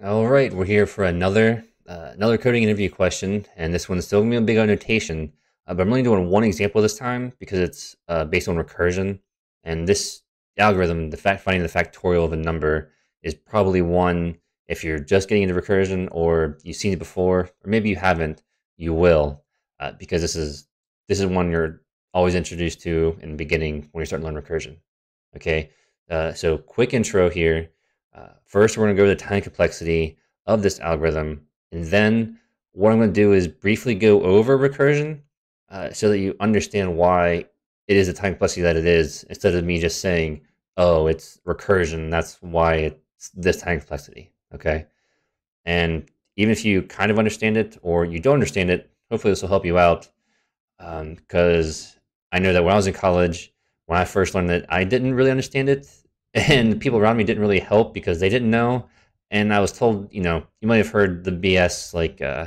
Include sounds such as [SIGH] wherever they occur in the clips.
All right, we're here for another uh, another coding interview question, and this one's still gonna be a big O notation, uh, but I'm only doing one example this time because it's uh, based on recursion, and this algorithm, the fact finding the factorial of a number, is probably one if you're just getting into recursion or you've seen it before, or maybe you haven't, you will, uh, because this is this is one you're always introduced to in the beginning when you're starting to learn recursion. Okay, uh, so quick intro here. Uh, first, we're going to go over the time complexity of this algorithm. And then what I'm going to do is briefly go over recursion uh, so that you understand why it is the time complexity that it is, instead of me just saying, oh, it's recursion. That's why it's this time complexity. Okay. And even if you kind of understand it or you don't understand it, hopefully this will help you out. Because um, I know that when I was in college, when I first learned it, I didn't really understand it and the people around me didn't really help because they didn't know. And I was told, you know, you might have heard the BS like, uh,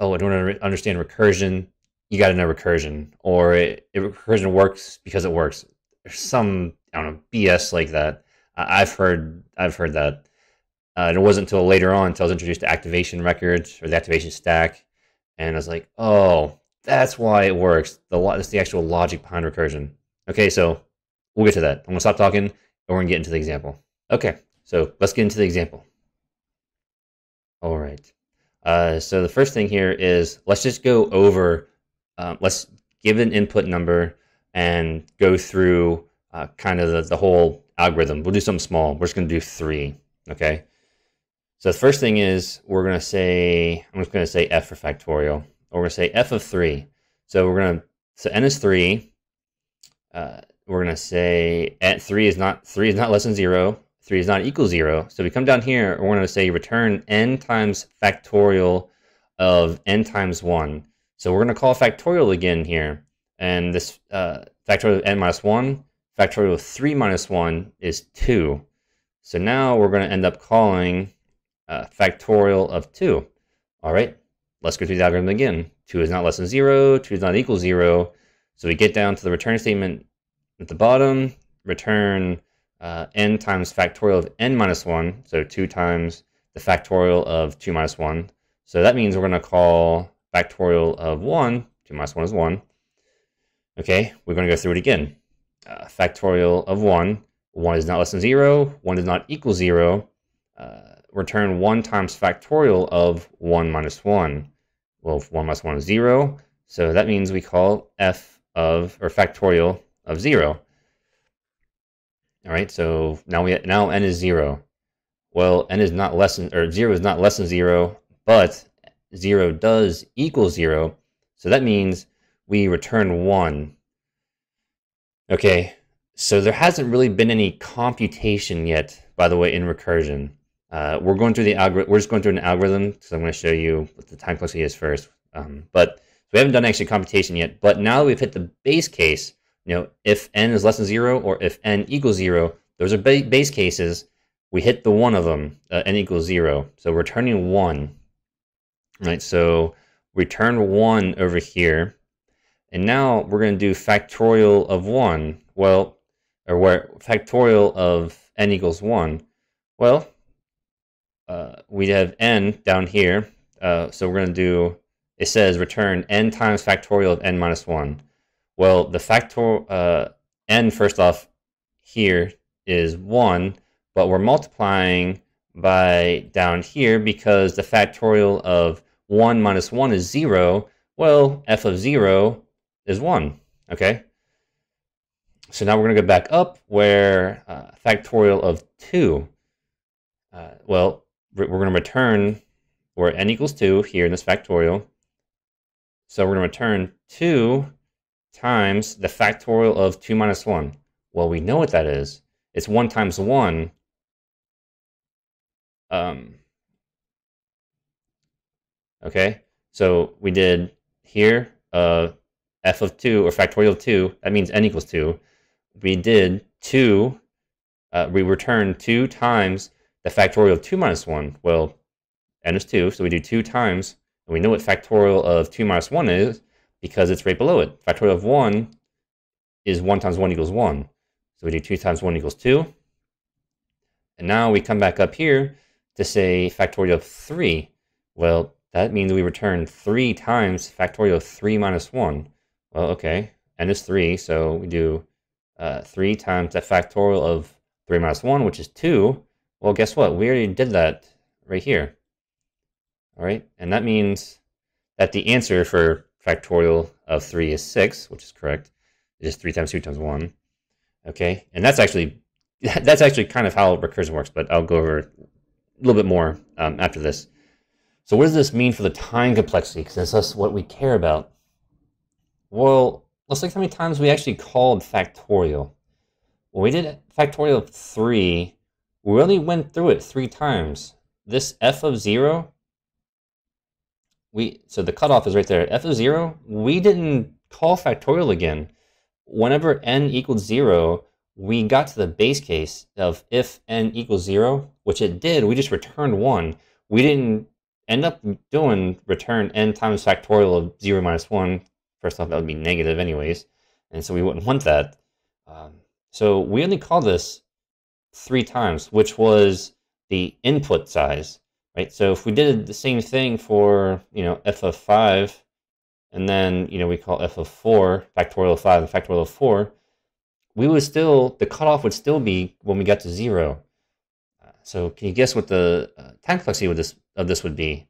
oh, I don't understand recursion. You got to know recursion, or it, it, recursion works because it works. There's some I don't know BS like that. I've heard I've heard that. Uh, and it wasn't until later on until I was introduced to activation records or the activation stack, and I was like, oh, that's why it works. The that's the actual logic behind recursion. Okay, so we'll get to that. I'm gonna stop talking we're going to get into the example. Okay, so let's get into the example. All right. Uh, so the first thing here is let's just go over, um, let's give an input number and go through uh, kind of the, the whole algorithm. We'll do something small. We're just going to do three, okay? So the first thing is we're going to say, I'm just going to say f for factorial. Or we're going to say f of 3. So we're going to, so n is 3. Uh, we're going to say at 3 is not 3 is not less than 0. 3 is not equal 0. So we come down here, we're to say return n times factorial of n times 1. So we're going to call factorial again here. And this uh, factorial of n minus 1, factorial of 3 minus 1 is 2. So now we're going to end up calling uh, factorial of 2. All right, let's go through the algorithm again. 2 is not less than 0, 2 is not equal 0. So we get down to the return statement at the bottom, return uh, n times factorial of n minus 1, so 2 times the factorial of 2 minus 1. So that means we're going to call factorial of 1, 2 minus 1 is 1. Okay, we're going to go through it again. Uh, factorial of 1, 1 is not less than 0, 1 does not equal 0. Uh, return 1 times factorial of 1 minus 1. Well, 1 minus 1 is 0, so that means we call f of, or factorial of zero. All right, so now we now n is zero. Well, n is not less than or zero is not less than zero, but zero does equal zero. So that means we return one. Okay, so there hasn't really been any computation yet, by the way, in recursion. Uh, we're going through the algorithm. We're just going through an algorithm, so I'm going to show you what the time complexity is first. Um, but we haven't done actually computation yet. But now that we've hit the base case, you know, if n is less than zero or if n equals zero, those are ba base cases. We hit the one of them, uh, n equals zero. So returning one, right? So return one over here. And now we're going to do factorial of one. Well, or where factorial of n equals one. Well, uh, we have n down here. Uh, so we're going to do, it says return n times factorial of n minus 1. Well, the factor uh, n, first off, here is 1, but we're multiplying by down here because the factorial of 1 minus 1 is 0. Well, f of 0 is 1, okay? So now we're going to go back up where uh, factorial of 2. Uh, well, we're going to return where n equals 2 here in this factorial. So we're going to return 2 times the factorial of 2 minus 1. Well, we know what that is. It's 1 times 1. Um, okay, so we did here uh, f of 2, or factorial of 2. That means n equals 2. We did 2. Uh, we returned 2 times the factorial of 2 minus 1. Well, n is 2, so we do 2 times. And we know what factorial of 2 minus 1 is because it's right below it. Factorial of 1 is 1 times 1 equals 1. So we do 2 times 1 equals 2. And now we come back up here to say factorial of 3? Well, that means we return 3 times factorial of 3 minus 1. Well, okay, n is 3, so we do uh, 3 times the factorial of 3 minus 1, which is 2. Well, guess what? We already did that right here. All right, and that means that the answer for factorial of 3 is 6, which is correct. It is 3 times 2 times 1. Okay, and that's actually [LAUGHS] that's actually kind of how recursion works, but I'll go over a little bit more um, after this. So what does this mean for the time complexity? Because that's what we care about. Well, let's look how many times we actually called factorial. When we did factorial of 3, we only went through it three times. This f of 0, we so the cutoff is right there. f of 0, we didn't call factorial again. Whenever n equals 0, we got to the base case of if n equals 0, which it did, we just returned 1. We didn't end up doing return n times factorial of 0 minus 1 First off, that would be negative anyways, and so we wouldn't want that. Um, so we only call this three times, which was the input size, right? So if we did the same thing for, you know, f of 5, and then, you know, we call f of 4, factorial of 5 and factorial of 4, we would still, the cutoff would still be when we got to 0. Uh, so can you guess what the uh, time complexity of this, of this would be?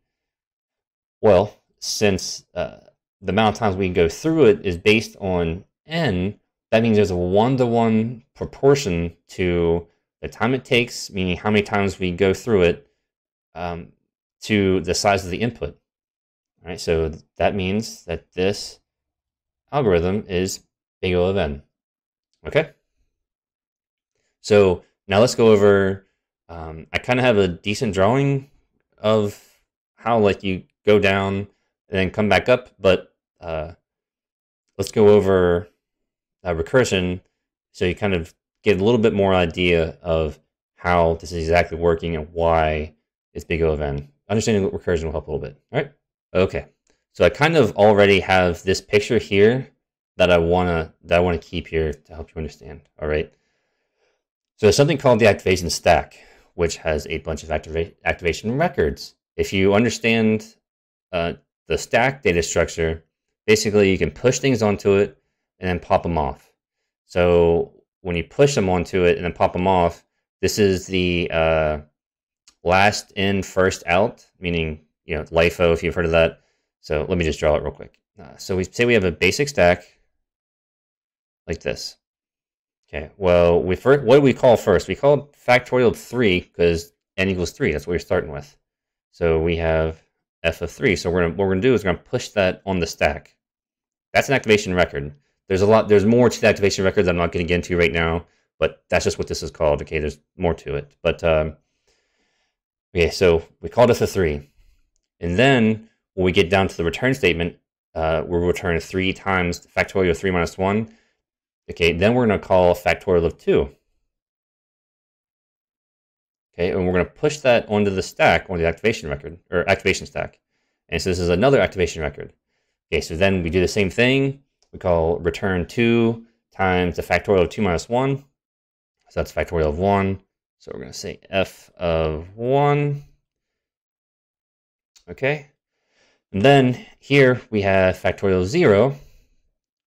Well, since uh, the amount of times we go through it is based on n, that means there's a one-to-one proportion to the time it takes, meaning how many times we go through it, um, to the size of the input. All right, so that means that this algorithm is big O of n. Okay? So now let's go over, um, I kind of have a decent drawing of how like you go down and then come back up, but uh, let's go over uh, recursion so you kind of get a little bit more idea of how this is exactly working and why it's big O of n. Understanding what recursion will help a little bit. All right. Okay. So I kind of already have this picture here that I wanna that I wanna keep here to help you understand. All right. So there's something called the activation stack, which has a bunch of activa activation records. If you understand uh, the stack data structure, basically you can push things onto it and then pop them off. So when you push them onto it and then pop them off, this is the uh, last in, first out, meaning you know LIFO if you've heard of that. So let me just draw it real quick. Uh, so we say we have a basic stack like this. Okay, well, we first, what do we call first? We call factorial of 3 because n equals 3. That's what we're starting with. So we have f of 3. So we're gonna, what we're going to do is we're going to push that on the stack. That's an activation record. There's a lot. There's more to the activation records I'm not going to get into right now, but that's just what this is called. Okay, there's more to it. But um, okay, so we call this a 3. And then when we get down to the return statement, uh, we'll return 3 times factorial of 3 minus 1. Okay, then we're going to call factorial of 2. Okay, and we're going to push that onto the stack, on the activation record, or activation stack. And so this is another activation record. Okay, so then we do the same thing. We call return 2 times the factorial of 2 minus 1. So that's factorial of 1. So we're going to say f of 1. Okay. And then here we have factorial 0,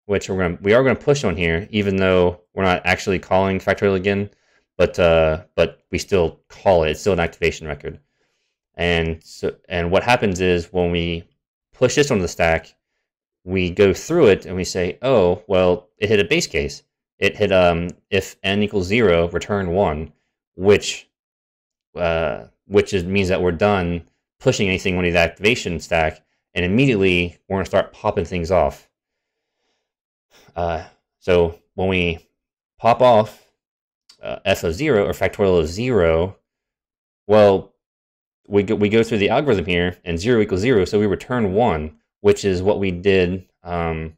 which we're going to, we are going to push on here, even though we're not actually calling factorial again but uh, but we still call it. It's still an activation record. And so and what happens is when we push this onto the stack, we go through it and we say, oh, well, it hit a base case. It hit um, if n equals zero, return one, which uh, which is, means that we're done pushing anything on the activation stack, and immediately we're gonna start popping things off. Uh, so when we pop off uh, f of 0 or factorial of 0, well, we go, we go through the algorithm here, and 0 equals 0, so we return 1, which is what we did, um,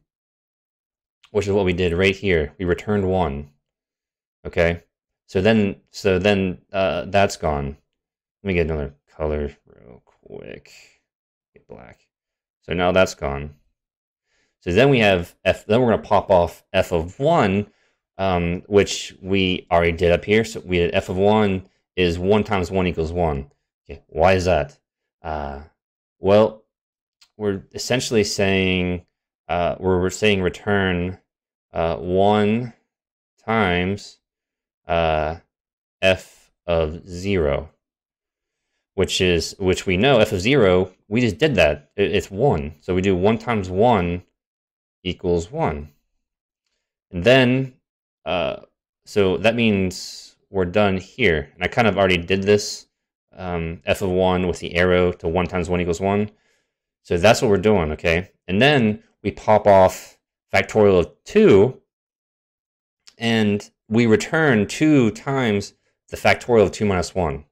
which is what we did right here. We returned 1, okay? So then, so then uh, that's gone. Let me get another color real quick. Get black. So now that's gone. So then we have f. Then we're going to pop off f of one, um, which we already did up here. So we did f of 1 is 1 times 1 equals 1. Okay, why is that? Uh, well, we're essentially saying uh, we're, we're saying return uh, one times uh, f of zero, which is which we know f of zero. We just did that. It, it's one, so we do one times one equals one, and then uh, so that means we're done here. And I kind of already did this um, f of 1 with the arrow to 1 times 1 equals 1. So that's what we're doing, okay? And then we pop off factorial of 2, and we return 2 times the factorial of 2 minus 1,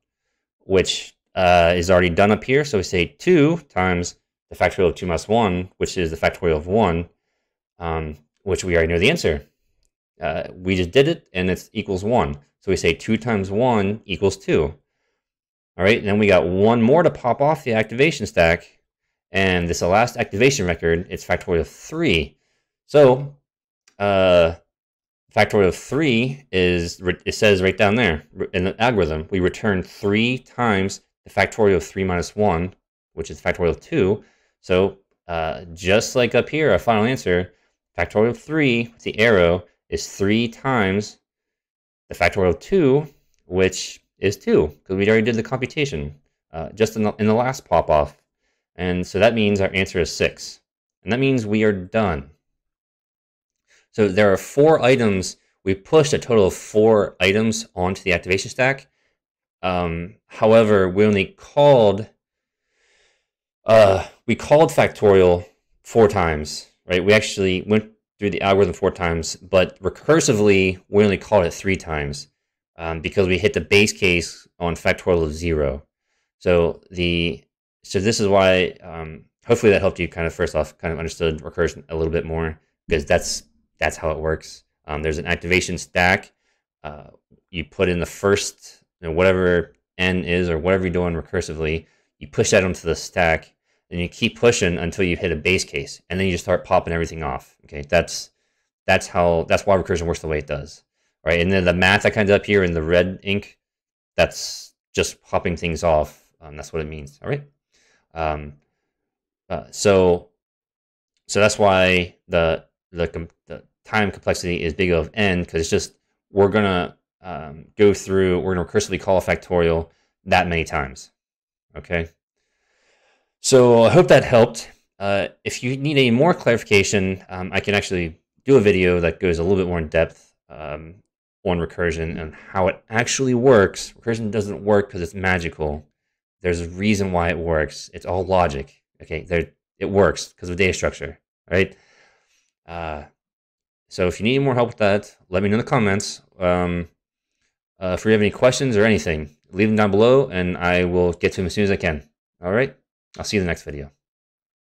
which uh, is already done up here. So we say 2 times the factorial of 2 minus 1, which is the factorial of 1, um, which we already know the answer. Uh, we just did it, and it's equals 1. So we say 2 times 1 equals 2. All right, and then we got one more to pop off the activation stack. And this last activation record, it's factorial of 3. So uh, factorial of 3 is, it says right down there in the algorithm, we return 3 times the factorial of 3 minus 1, which is factorial of 2. So uh, just like up here, our final answer, factorial of 3 with the arrow is 3 times the factorial of 2, which is 2, because we already did the computation uh, just in the, in the last pop-off. And so that means our answer is 6. And that means we are done. So there are four items. We pushed a total of four items onto the activation stack. Um, however, we only called uh, we called factorial four times, right? We actually went through the algorithm four times, but recursively, we only called it three times um, because we hit the base case on factorial of zero. So the so this is why um, hopefully that helped you kind of first off kind of understood recursion a little bit more because that's that's how it works. Um, there's an activation stack. Uh, you put in the first you know, whatever n is or whatever you're doing recursively. You push that onto the stack, and you keep pushing until you hit a base case, and then you just start popping everything off. Okay, that's that's how that's why recursion works the way it does right? And then the math kind of up here in the red ink, that's just popping things off. Um, that's what it means. All right. Um, uh, so, so that's why the the the time complexity is big of n because it's just we're gonna um, go through we're gonna recursively call a factorial that many times. Okay. So I hope that helped. Uh, if you need any more clarification, um, I can actually do a video that goes a little bit more in depth um, on recursion and how it actually works. Recursion doesn't work because it's magical. There's a reason why it works. It's all logic. Okay, there it works because of data structure. Right. Uh, so if you need more help with that, let me know in the comments. Um, uh, if you have any questions or anything, leave them down below, and I will get to them as soon as I can. All right. I'll see you in the next video.